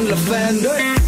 Là fan đấy